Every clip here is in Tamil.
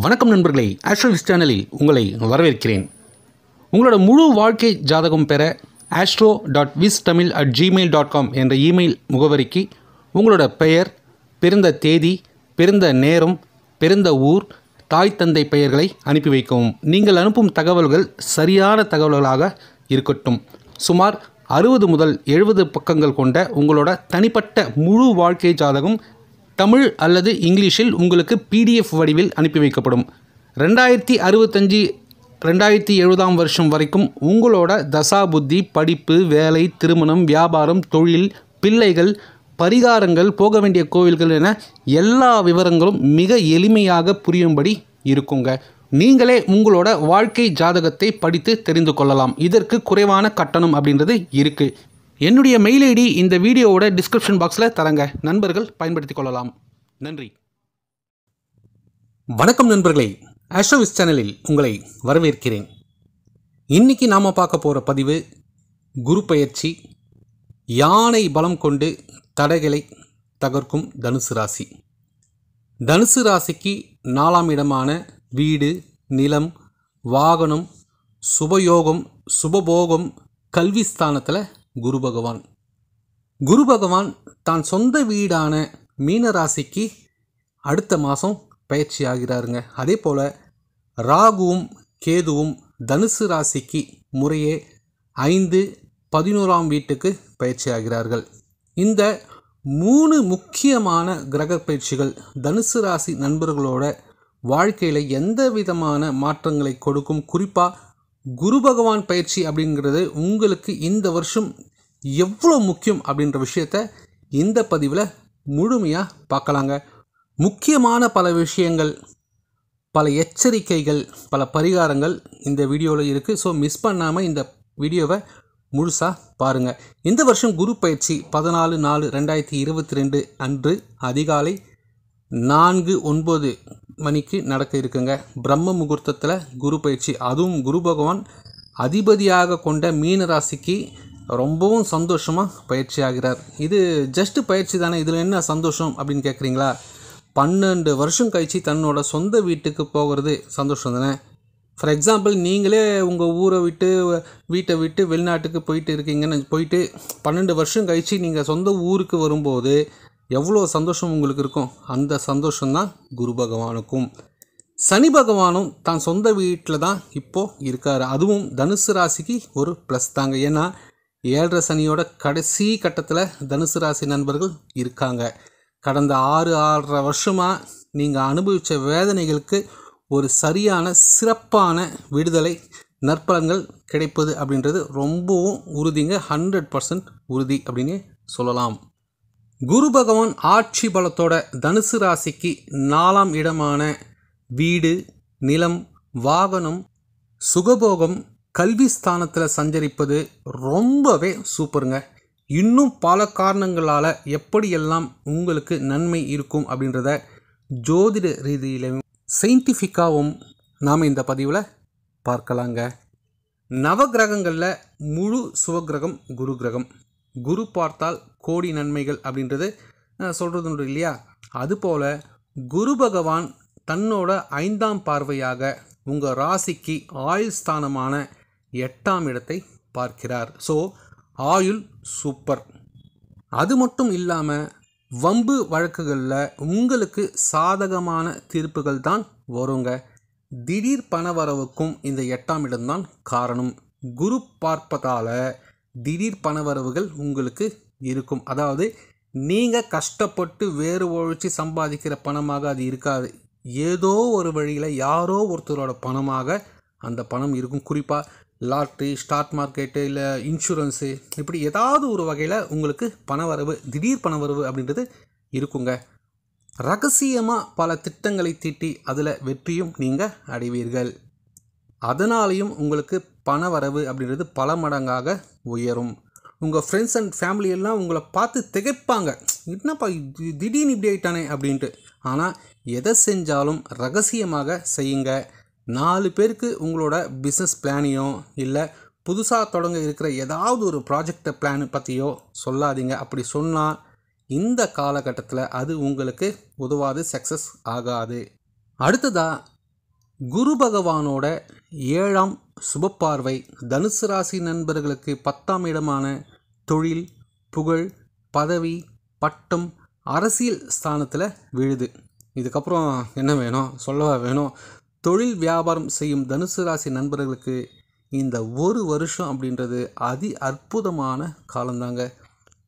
வணக்கம் நண்பர்களே ஆஸ்ட்ரோவிஸ் சேனலில் உங்களை வரவேற்கிறேன். உங்களோட முழு வாழ்க்கை ஜாதகம் பெற astro dot wis Tamil at Gmail dot com என்ற இமெயில் முகவரிக்கு உங்களோட பெயர் பிறந்த தேதி பிறந்த நேரம் பிறந்த ஊர் தாய் தந்தை பெயர்களை அனுப்பி வைக்கவும். நீங்கள் அனுப்பும் தகவல்கள் சரியான தகவல்களாக இருக்கட்டும். சுமார் அறுபது முதல் எழுபது பக்கங்கள் கொண்ட உங்களோட தனிப்பட்ட முழு வாழ்க்கை ஜாதகம் தமிழ் அல்லது இங்கிலீஷில் உங்களுக்கு பிடிஎஃப் வடிவில் அனுப்பி வைக்கப்படும். ரெண்டாயிரத்தி அறுபத்தஞ்சி ரெண்டாயிரத்தி எழுபதாம் வருஷம் வரைக்கும் உங்களோட தசா புத்தி படிப்பு வேலை திருமணம் வியாபாரம் தொழில் பிள்ளைகள் பரிகாரங்கள் போக வேண்டிய கோவில்கள் என எல்லா விவரங்களும் மிக எளிமையாக புரியும்படி இருக்குங்க. நீங்களே உங்களோட வாழ்க்கை ஜாதகத்தை படித்து தெரிந்து கொள்ளலாம். இதற்கு குறைவான கட்டணம் அப்படின்றது இருக்குது என்னுடைய மெயில் ஐடி இந்த வீடியோவோட டிஸ்கிரிப்ஷன் பாக்ஸில் தரங்க. நண்பர்கள் பயன்படுத்திக் கொள்ளலாம். நன்றி. வணக்கம் நண்பர்களே. ஆஷோவிஸ் சேனலில் உங்களை வரவேற்கிறேன். இன்னைக்கு நாம் பார்க்க போகிற பதிவு குரு பயிற்சி யானை பலம் கொண்டு தடைகளை தகர்க்கும் தனுசு ராசி. தனுசு ராசிக்கு நாலாம் இடமான வீடு நிலம் வாகனம் சுபயோகம் சுபபோகம் கல்வி ஸ்தானத்தில் குரு பகவான். குரு பகவான் தான் சொந்த வீடான மீனராசிக்கு அடுத்த மாதம் பயிற்சி ஆகிறாருங்க. அதே போல் ராகுவும் கேதுவும் தனுசு ராசிக்கு முறையே ஐந்து பதினோராம் வீட்டுக்கு பயிற்சி ஆகிறார்கள். இந்த மூணு முக்கியமான கிரக பயிற்சிகள் தனுசு ராசி நண்பர்களோட வாழ்க்கையில் எந்த விதமான மாற்றங்களை கொடுக்கும்? குறிப்பாக குரு பகவான் பயிற்சி அப்படிங்கிறது உங்களுக்கு இந்த வருஷம் எவ்வளோ முக்கியம் அப்படின்ற விஷயத்த இந்த பதிவில் முழுமையாக பார்க்கலாங்க. முக்கியமான பல விஷயங்கள் பல எச்சரிக்கைகள் பல பரிகாரங்கள் இந்த வீடியோவில் இருக்குது ஸோ மிஸ் பண்ணாமல் இந்த வீடியோவை முழுசாக பாருங்கள் இந்த வருஷம் குரு பயிற்சி பதினாலு நாலு ரெண்டாயிரத்தி இருபத்தி ரெண்டு அன்று அதிகாலை நான்கு ஒன்பது மணிக்கு நடக்க இருக்குங்க. பிரம்ம முகூர்த்தத்தில் குரு பயிற்சி. அதுவும் குரு பகவான் அதிபதியாக கொண்ட மீன ராசிக்கு ரொம்பவும் சந்தோஷமாக பயிற்சி ஆகிறார். இது ஜஸ்ட் பயிற்சி தானே. இதில் என்ன சந்தோஷம் அப்படின்னு கேட்குறீங்களா பன்னெண்டு வருஷம் கழிச்சு தன்னோட சொந்த வீட்டுக்கு போகிறது சந்தோஷம் தானே. ஃபார் எக்ஸாம்பிள் நீங்களே உங்கள் ஊரை விட்டு வீட்டை விட்டு வெளிநாட்டுக்கு போயிட்டு இருக்கீங்கன்னு போயிட்டு பன்னெண்டு வருஷம் கழித்து நீங்கள் சொந்த ஊருக்கு வரும்போது எவ்வளோ சந்தோஷம் உங்களுக்கு இருக்கும்? அந்த சந்தோஷம்தான் குரு பகவானுக்கும். சனி பகவானும் தான் சொந்த வீட்டில் தான் இப்போது இருக்கார். அதுவும் தனுசு ராசிக்கு ஒரு ப்ளஸ் தாங்க. ஏன்னா ஏழரை சனியோட கடைசி கட்டத்தில் தனுசு ராசி நண்பர்கள் இருக்காங்க. கடந்த ஆறு ஆறரை வருஷமாக நீங்கள் அனுபவித்த வேதனைகளுக்கு ஒரு சரியான சிறப்பான விடுதலை நற்பலன்கள் கிடைப்பது அப்படின்றது ரொம்பவும் உறுதிங்க. ஹண்ட்ரட் பர்சன்ட் உறுதி அப்படின்னு சொல்லலாம். குரு பகவான் ஆட்சி பலத்தோட தனுசு ராசிக்கு நாலாம் இடமான வீடு நிலம் வாகனம் சுகபோகம் கல்வி ஸ்தானத்தில் சஞ்சரிப்பது ரொம்பவே சூப்பருங்க. இன்னும் பல காரணங்களால் எப்படியெல்லாம் உங்களுக்கு நன்மை இருக்கும் அப்படின்றத ஜோதிட ரீதியிலும் சயின்டிஃபிக்காகவும் நாம் இந்த பதிவில் பார்க்கலாங்க. நவகிரகங்களில் முழு சுவகிரகம் குரு கிரகம். குரு பார்த்தால் கோடி நன்மைகள் அப்படின்றது சொல்கிறது உண்டு இல்லையா? அதுபோல் குரு பகவான் தன்னோட ஐந்தாம் பார்வையாக உங்கள் ராசிக்கு ஆயுள் ஸ்தானமான எட்டாம் இடத்தை பார்க்கிறார். ஸோ ஆயுள் சூப்பர் அது மட்டும் இல்லாமல் வம்பு வழக்குகளில் உங்களுக்கு சாதகமான தீர்ப்புகள் தான் வருங்க. திடீர் பணவரவுக்கும் இந்த எட்டாம் இடம்தான் காரணம். குரு பார்ப்பதால் திடீர் பணவரவுகள் உங்களுக்கு இருக்கும். அதாவது நீங்கள் கஷ்டப்பட்டு வேறு ஒழிச்சு சம்பாதிக்கிற பணமாக அது இருக்காது. ஏதோ ஒரு வழியில் யாரோ ஒருத்தரோட பணமாக அந்த பணம் இருக்கும். குறிப்பாக லாட்ரி ஸ்டாக் மார்க்கெட்டு இல்லை இன்சூரன்ஸு இப்படி ஏதாவது ஒரு வகையில் உங்களுக்கு பணவரவு திடீர் பணவரவு அப்படின்றது இருக்குங்க. ரகசியமாக பல திட்டங்களை தீட்டி அதில் வெற்றியும் நீங்கள் அடைவீர்கள். அதனாலையும் உங்களுக்கு பணவரவு அப்படின்றது பல மடங்காக உயரும். உங்கள் ஃப்ரெண்ட்ஸ் அண்ட் ஃபேமிலி எல்லாம் உங்களை பார்த்து திகைப்பாங்க. என்னப்பா திடீர்னு இப்படி ஆயிட்டானே அப்படின்ட்டு. ஆனால் எதை செஞ்சாலும் ரகசியமாக செய்யுங்க. நாலு பேருக்கு உங்களோட பிஸ்னஸ் பிளானையோ இல்லை புதுசாக தொடங்க இருக்கிற ஏதாவது ஒரு ப்ராஜெக்டை பிளான் பற்றியோ சொல்லாதீங்க. அப்படி சொன்னால் இந்த காலகட்டத்தில் அது உங்களுக்கு உதவாது சக்ஸஸ் ஆகாது. அடுத்ததாக குரு பகவானோட ஏழாம் சுபப்பார்வை. தனுசு ராசி நண்பர்களுக்கு பத்தாம் இடமான தொழில் புகழ் பதவி பட்டம் அரசியல் ஸ்தானத்தில் விழுது. இதுக்கப்புறம் என்ன வேணும்? சொல்லவா வேணும்? தொழில் வியாபாரம் செய்யும் தனுசு ராசி நண்பர்களுக்கு இந்த ஒரு வருஷம் அப்படின்றது அதி அற்புதமான காலந்தாங்க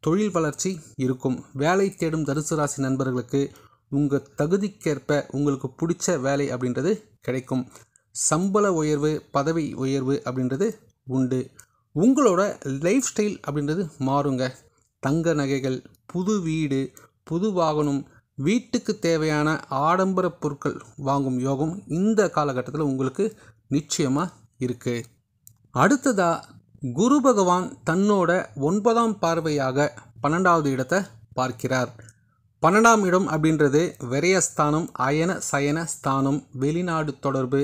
தொழில் வளர்ச்சி இருக்கும். வேலை தேடும் தனுசு ராசி நண்பர்களுக்கு உங்கள் தகுதிக்கேற்ப உங்களுக்கு பிடிச்ச வேலை அப்படின்றது கிடைக்கும். சம்பள உயர்வு பதவி உயர்வு அப்படின்றது உண்டு. உங்களோட லைஃப் ஸ்டைல் அப்படின்றது மாறுங்க. தங்க நகைகள் புது வீடு புது வாகனம் வீட்டுக்கு தேவையான ஆடம்பர பொருட்கள் வாங்கும் யோகம் இந்த காலகட்டத்தில் உங்களுக்கு நிச்சயமாக இருக்குது அடுத்ததாக குரு பகவான் தன்னோட ஒன்பதாம் பார்வையாக பன்னெண்டாவது இடத்தை பார்க்கிறார். பன்னெண்டாம் இடம் அப்படின்றது விரயஸ்தானம் அயன சயன ஸ்தானம் வெளிநாடு தொடர்பு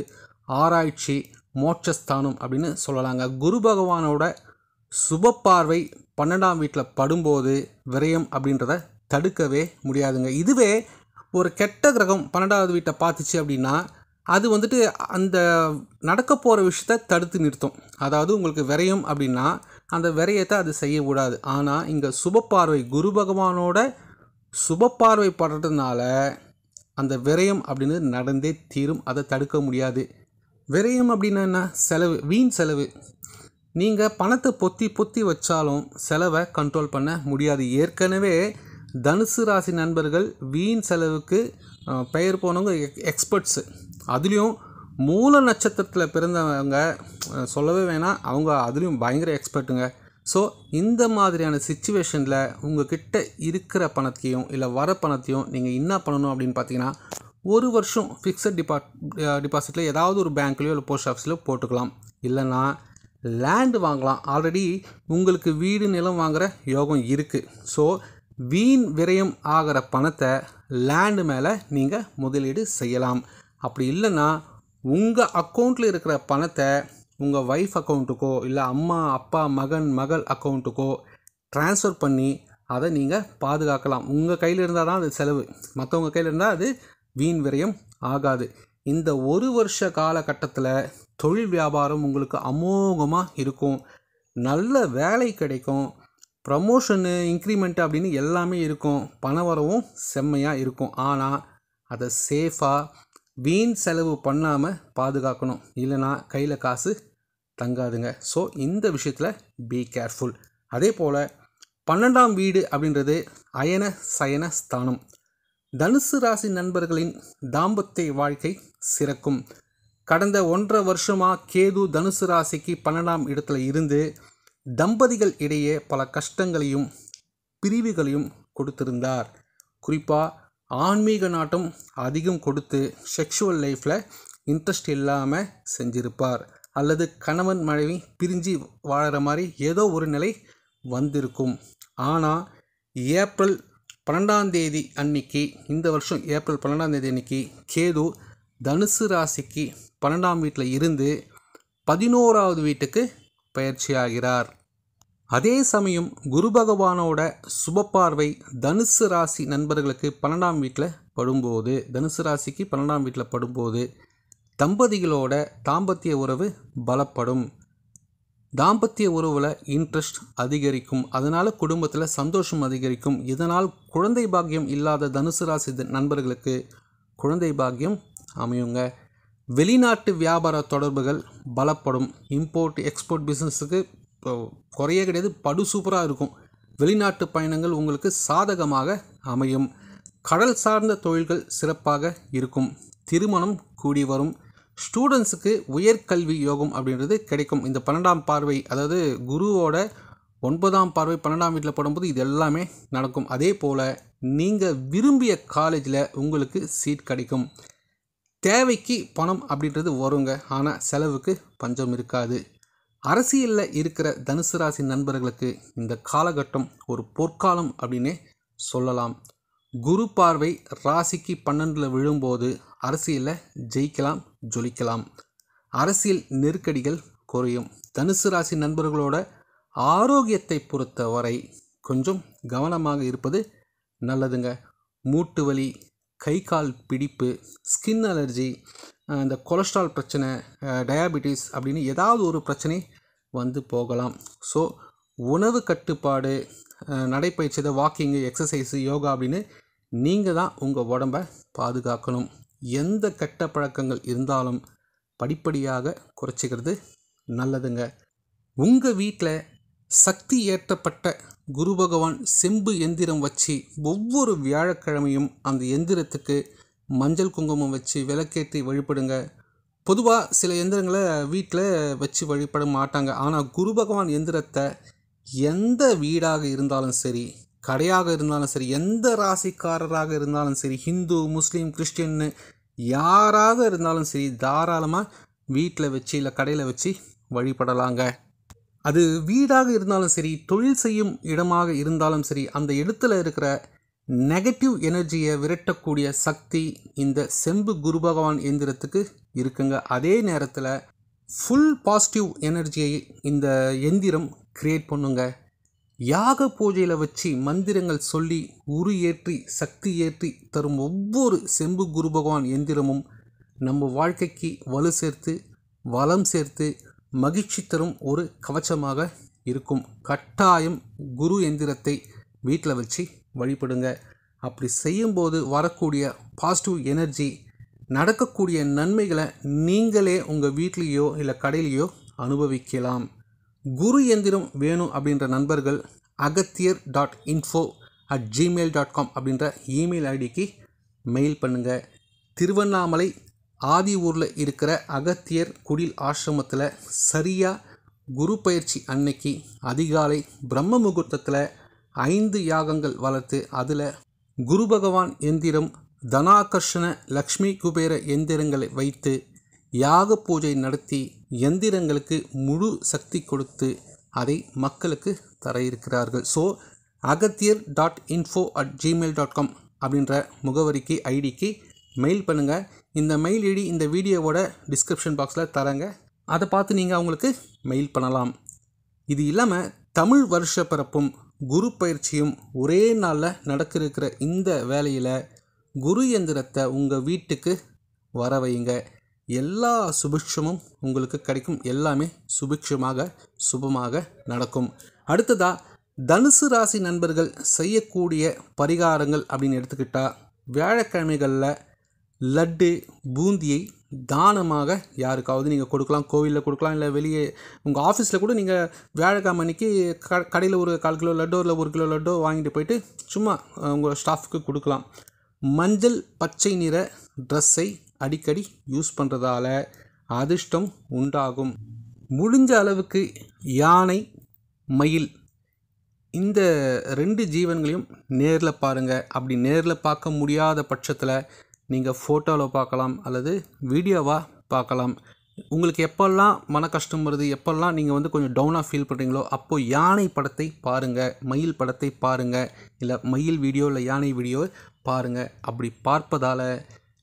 ஆராய்ச்சி மோட்சஸ்தானம் அப்படின்னு சொல்லலாங்க. குரு பகவானோட சுப பார்வை பன்னெண்டாம் வீட்டில் படும்போது விரயம் அப்படின்றத தடுக்கவே முடியாதுங்க. இதுவே ஒரு கெட்ட கிரகம் பன்னெண்டாவது வீட்டை பார்த்துச்சு அப்படின்னா அது வந்துட்டு அந்த நடக்க போகிற விஷயத்த தடுத்து நிறுத்தும். அதாவது உங்களுக்கு விரயம் அப்படின்னா அந்த விரயத்தை அது செய்யக்கூடாது. ஆனால் இங்கே சுப பார்வை குரு பகவானோட சுப பார்வை படுறதுனால அந்த விரயம் அப்படின்னு நடந்தே தீரும். அதை தடுக்க முடியாது. விரயம் அப்படின்னா என்ன? செலவு வீண் செலவு. நீங்கள் பணத்தை பொத்தி பொத்தி வச்சாலும் செலவை கண்ட்ரோல் பண்ண முடியாது. ஏற்கனவே தனுசு ராசி நண்பர்கள் வீண் செலவுக்கு பெயர் போனவங்க எக்ஸ்பர்ட்ஸு அதுலேயும் மூல நட்சத்திரத்தில் பிறந்தவங்க சொல்லவே வேணாம். அவங்க அதுலேயும் பயங்கர எக்ஸ்பர்ட்டுங்க ஸோ இந்த மாதிரியான சுச்சுவேஷனில் உங்ககிட்ட இருக்கிற பணத்தையும் இல்லை வர பணத்தையும் நீங்கள் என்ன பண்ணணும் அப்படின்னு பார்த்தீங்கன்னா ஒரு வருஷம் ஃபிக்ஸட் டிபாட் டிபாசிட்டில் ஏதாவது ஒரு பேங்க்லேயோ இல்லை போஸ்ட் ஆஃபீஸ்லையோ போட்டுக்கலாம். இல்லைன்னா லேண்டு வாங்கலாம். ஆல்ரெடி உங்களுக்கு வீடு நிலம் வாங்குகிற யோகம் இருக்குது ஸோ வீண் விரயம் ஆகிற பணத்தை லேண்டு மேலே நீங்கள் முதலீடு செய்யலாம். அப்படி இல்லைன்னா உங்கள் அக்கௌண்ட்டில் இருக்கிற பணத்தை உங்கள் ஒய்ஃப் அக்கௌண்ட்டுக்கோ இல்லை அம்மா அப்பா மகன் மகள் அக்கௌண்ட்டுக்கோ ட்ரான்ஸ்ஃபர் பண்ணி அதை நீங்கள் பாதுகாக்கலாம். உங்கள் கையில் இருந்தால் தான் அது செலவு. மற்றவங்க கையில் இருந்தால் அது வீண் விரயம் ஆகாது. இந்த ஒரு வருஷ காலகட்டத்தில் தொழில் வியாபாரம் உங்களுக்கு அமோகமாக இருக்கும். நல்ல வேலை கிடைக்கும். ப்ரமோஷனு இன்க்ரிமெண்ட் அப்படின்னு எல்லாமே இருக்கும். பண வரவும் செம்மையாக இருக்கும். ஆனால் அதை சேஃபாக வீண் செலவு பண்ணாமல் பாதுகாக்கணும். இல்லைன்னா கையில் காசு தங்காதுங்க. ஸோ இந்த விஷயத்தில் பி கேர்ஃபுல் அதே போல் பன்னெண்டாம் வீடு அப்படின்றது அயன சயன ஸ்தானம். தனுசு ராசி நண்பர்களின் தாம்பத்திய வாழ்க்கை சிறக்கும். கடந்த ஒன்றரை வருஷமாக கேது தனுசு ராசிக்கு பன்னெண்டாம் இடத்துல இருந்து தம்பதிகள் இடையே பல கஷ்டங்களையும் பிரிவுகளையும் கொடுத்திருந்தார். குறிப்பாக ஆன்மீக நாட்டம் அதிகம் கொடுத்து செக்ஷுவல் லைஃப்பில் இன்ட்ரெஸ்ட் இல்லாமல் செஞ்சிருப்பார். அல்லது கணவன் மனைவி பிரிஞ்சு வாழற மாதிரி ஏதோ ஒரு நிலை வந்திருக்கும். ஆனால் ஏப்ரல் பன்னெண்டாம் தேதி அன்னைக்கு இந்த வருஷம் ஏப்ரல் பன்னெண்டாம் தேதி அன்னைக்கு கேது தனுசு ராசிக்கு பன்னெண்டாம் வீட்டில் இருந்து பதினோராவது வீட்டுக்கு பயிற்சியாகிறார். அதே சமயம் குரு பகவானோட சுபப்பார்வை தனுசு ராசி நண்பர்களுக்கு பன்னெண்டாம் வீட்டில் படும்போது தனுசு ராசிக்கு பன்னெண்டாம் வீட்டில் படும்போது தம்பதிகளோட தாம்பத்திய உறவு பலப்படும். தாம்பத்திய உறவில் இன்ட்ரெஸ்ட் அதிகரிக்கும். அதனால் குடும்பத்தில் சந்தோஷம் அதிகரிக்கும். இதனால் குழந்தை பாக்கியம் இல்லாத தனுசு ராசி நண்பர்களுக்கு குழந்தை பாக்கியம் அமையுங்க. வெளிநாட்டு வியாபார தொடர்புகள் பலப்படும். இம்போர்ட் எக்ஸ்போர்ட் பிஸ்னஸுக்கு குறையே கிடையாது படு சூப்பராக இருக்கும். வெளிநாட்டு பயணங்கள் உங்களுக்கு சாதகமாக அமையும். கடல் சார்ந்த தொழில்கள் சிறப்பாக இருக்கும். திருமணம் கூடி வரும். ஸ்டூடெண்ட்ஸுக்கு உயர்கல்வி யோகம் அப்படின்றது கிடைக்கும். இந்த பன்னெண்டாம் பார்வை அதாவது குருவோட ஒன்பதாம் பார்வை பன்னெண்டாம் வீட்டில் படும்போது இது எல்லாமே நடக்கும். அதே போல் நீங்கள் விரும்பிய காலேஜில் உங்களுக்கு சீட் கிடைக்கும். தேவைக்கு பணம் அப்படின்றது வருங்க. ஆனால் செலவுக்கு பஞ்சம் இருக்காது. அரசியலில் இருக்கிற தனுசு ராசி நண்பர்களுக்கு இந்த காலகட்டம் ஒரு பொற்காலம் அப்படின்னே சொல்லலாம். குரு பார்வை ராசிக்கு பன்னெண்டில் விழும்போது அரசியலில் ஜெயிக்கலாம் ஜொலிக்கலாம். அரசியல் நெருக்கடிகள் குறையும். தனுசு ராசி நண்பர்களோட ஆரோக்கியத்தை பொறுத்தவரை கொஞ்சம் கவனமாக இருப்பது நல்லதுங்க. மூட்டு வலி கை கால் பிடிப்பு ஸ்கின் அலர்ஜி இந்த கொலஸ்ட்ரால் பிரச்சனை டயாபெட்டிஸ் அப்படின்னு ஏதாவது ஒரு பிரச்சனை வந்து போகலாம். ஸோ உணவு கட்டுப்பாடு நடைப்பயிற்சி வாக்கிங்கு எக்ஸசைஸு யோகா அப்படின்னு நீங்கள் தான் உங்கள் உடம்பை பாதுகாக்கணும். எந்த கெட்ட பழக்கங்கள் இருந்தாலும் படிப்படியாக குறைச்சிக்கிறது நல்லதுங்க. உங்கள் வீட்டில் சக்தி ஏற்றப்பட்ட குரு பகவான் செம்பு எந்திரம் வச்சு ஒவ்வொரு வியாழக்கிழமையும் அந்த எந்திரத்துக்கு மஞ்சள் குங்குமம் வச்சு விளக்கேற்றி வழிபடுங்க. பொதுவாக சில எந்திரங்களை வீட்டில் வச்சு வழிபட மாட்டாங்க. ஆனால் குரு பகவான் எந்திரத்தை எந்த வீடாக இருந்தாலும் சரி கடையாக இருந்தாலும் சரி எந்த ராசிக்காரராக இருந்தாலும் சரி ஹிந்து முஸ்லீம் கிறிஸ்டின்னு யாராக இருந்தாலும் சரி தாராளமாக வீட்டில் வச்சு இல்லை கடையில் வச்சு வழிபடலாங்க. அது வீடாக இருந்தாலும் சரி தொழில் செய்யும் இடமாக இருந்தாலும் சரி அந்த இடத்துல இருக்கிற நெகட்டிவ் எனர்ஜியை விரட்டக்கூடிய சக்தி இந்த செம்பு குரு பகவான் எந்திரத்துக்கு இருக்குங்க. அதே நேரத்தில் ஃபுல் பாசிட்டிவ் எனர்ஜியை இந்த எந்திரம் க்ரியேட் பண்ணுங்க. யாக பூஜையில் வச்சு மந்திரங்கள் சொல்லி உரு ஏற்றி சக்தி ஏற்றி தரும் ஒவ்வொரு செம்பு குரு பகவான் எந்திரமும் நம்ம வாழ்க்கைக்கு வலு சேர்த்து வளம் சேர்த்து மகிழ்ச்சி தரும் ஒரு கவச்சமாக இருக்கும். கட்டாயம் குரு எந்திரத்தை வீட்டில் வச்சு வழிபடுங்க. அப்படி செய்யும்போது வரக்கூடிய பாசிட்டிவ் எனர்ஜி நடக்கக்கூடிய நன்மைகளை நீங்களே உங்கள் வீட்லேயோ இல்லை கடையிலையோ அனுபவிக்கலாம். குரு எந்திரம் வேணும் அப்படின்ற நண்பர்கள் Agathiyar dot info at Gmail dot com அப்படின்ற இமெயில் ஐடிக்கு மெயில் பண்ணுங்கள் திருவண்ணாமலை ஆதி ஊரில் இருக்கிற அகத்தியர் குடில் ஆசிரமத்தில் சரியாக குரு பயிற்சி அன்னைக்கு அதிகாலை பிரம்ம முகூர்த்தத்தில் ஐந்து யாகங்கள் வளர்த்து அதில் குரு பகவான் எந்திரம் தனாகர்ஷண லக்ஷ்மி குபேர எந்திரங்களை வைத்து யாக பூஜை நடத்தி எந்திரங்களுக்கு முழு சக்தி கொடுத்து அதை மக்களுக்கு தர இருக்கிறார்கள் so Agathiyar dot info at Gmail dot com அப்படின்ற முகவரிக்கு ஐடிக்கு மெயில் பண்ணுங்கள் இந்த மெயில் ஐடி இந்த வீடியோவோட டிஸ்கிரிப்ஷன் பாக்ஸில் தரேங்க. அதை பார்த்து நீங்கள் அவங்களுக்கு மெயில் பண்ணலாம். இது இல்லாமல் தமிழ் வருஷ பிறப்பும் குரு பயிற்சியும் ஒரே நாளில் நடக்க இருக்கிற இந்த வேலையில் குரு எந்திரத்தை உங்கள் வீட்டுக்கு வர வைங்க எல்லா சுபிக்ஷமும் உங்களுக்கு கிடைக்கும். எல்லாமே சுபிக்ஷமாக சுபமாக நடக்கும். அடுத்ததாக தனுசு ராசி நண்பர்கள் செய்யக்கூடிய பரிகாரங்கள் அப்படின்னு எடுத்துக்கிட்டால் வியாழக்கிழமைகளில் லட்டு பூந்தியை தானமாக யாருக்காவது நீங்கள் கொடுக்கலாம். கோவிலில் கொடுக்கலாம் இல்லை வெளியே உங்கள் ஆஃபீஸில் கூட நீங்கள் வியாழக்கிழமை அன்னைக்கு க கடையில் ஒரு கால் கிலோ லட்டோ இல்லை ஒரு கிலோ லட்டோ வாங்கிட்டு போயிட்டு சும்மா உங்கள் ஸ்டாஃப்க்கு கொடுக்கலாம். மஞ்சள் பச்சை நிற ட்ரெஸ்ஸை அடிக்கடி யூஸ் பண்ணுறதால அதிர்ஷ்டம் உண்டாகும். முடிஞ்ச அளவுக்கு யானை மயில் இந்த ரெண்டு ஜீவன்களையும் நேரில் பாருங்கள் அப்படி நேரில் பார்க்க முடியாத பட்சத்தில் நீங்கள் ஃபோட்டோவில் பார்க்கலாம் அல்லது வீடியோவாக பார்க்கலாம். உங்களுக்கு எப்போல்லாம் மன கஷ்டம் வருது எப்போல்லாம் நீங்கள் வந்து கொஞ்சம் டவுனாக ஃபீல் பண்ணுறீங்களோ அப்போது யானை படத்தை பாருங்கள் மயில் படத்தை பாருங்கள் இல்லை மயில் வீடியோ இல்லை யானை வீடியோ பாருங்கள் அப்படி பார்ப்பதால்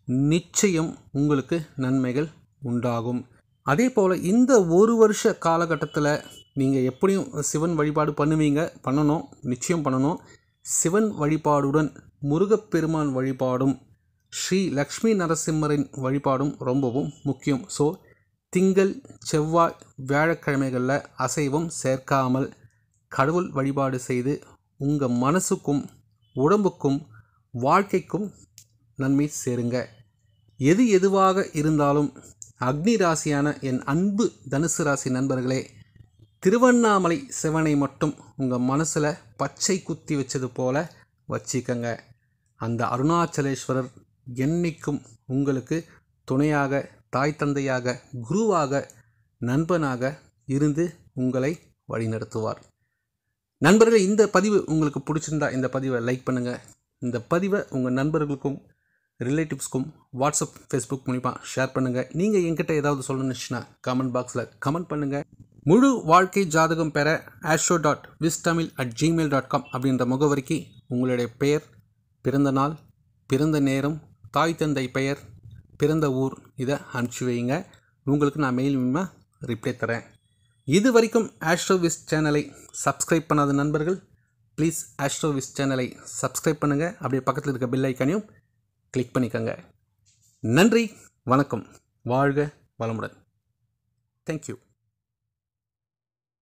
நிச்சயம் உங்களுக்கு நன்மைகள் உண்டாகும். அதே போல் இந்த ஒரு வருஷ காலகட்டத்தில் நீங்கள் எப்படியும் சிவன் வழிபாடு பண்ணுவீங்க? பண்ணணும். நிச்சயம் பண்ணணும். சிவன் வழிபாடுடன் முருகப்பெருமான் வழிபாடும் ஸ்ரீ லக்ஷ்மி நரசிம்மரின் வழிபாடும் ரொம்பவும் முக்கியம். ஸோ திங்கள் செவ்வாய் வியாழக்கிழமைகளில் அசைவம் சேர்க்காமல் கடவுள் வழிபாடு செய்து உங்கள் மனசுக்கும் உடம்புக்கும் வாழ்க்கைக்கும் நன்மை சேருங்க. எது எதுவாக இருந்தாலும் அக்னி ராசியான என் அன்பு தனுசு ராசி நண்பர்களே திருவண்ணாமலை சிவனை மட்டும் உங்கள் மனசில் பச்சை குத்தி வச்சது போல வச்சிக்கங்க. அந்த அருணாச்சலேஸ்வரர் என்னைக்கும் உங்களுக்கு துணையாக தாய் தந்தையாக குருவாக நண்பனாக இருந்து உங்களை வழிநடத்துவார். நண்பர்களே இந்த பதிவு உங்களுக்கு பிடிச்சிருந்தா இந்த பதிவை லைக் பண்ணுங்கள் இந்த பதிவை உங்கள் நண்பர்களுக்கும் ரிலேட்டிவ்ஸ்க்கும் வாட்ஸ்அப் ஃபேஸ்புக் மூலிமா ஷேர் பண்ணுங்கள் நீங்கள் என்கிட்ட ஏதாவது சொல்லணுச்சுன்னா கமெண்ட் பாக்ஸில் கமெண்ட் பண்ணுங்கள் முழு வாழ்க்கை ஜாதகம் பெற ஆஷோ டாட் விஸ்டமில் அட் ஜிமெயில் டாட் காம் அப்படின்ற முகவரிக்கு உங்களுடைய பெயர் பிறந்த நாள் பிறந்த நேரம் தாய் தந்தை பெயர் பிறந்த ஊர் இதை அனுப்பிச்சி வைங்க. உங்களுக்கு நான் மெயில் மூலமாக ரிப்ளை தரேன். இது வரைக்கும் ஆஸ்ட்ரோவிஸ் சேனலை சப்ஸ்கிரைப் பண்ணாத நண்பர்கள் ப்ளீஸ் ஆஸ்ட்ரோவிஸ் சேனலை சப்ஸ்கிரைப் பண்ணுங்கள் அப்படியே பக்கத்தில் இருக்க பில் ஐக்கானையும் கிளிக் பண்ணிக்கோங்க. நன்றி வணக்கம். வாழ்க வளமுடன். தேங்க்யூ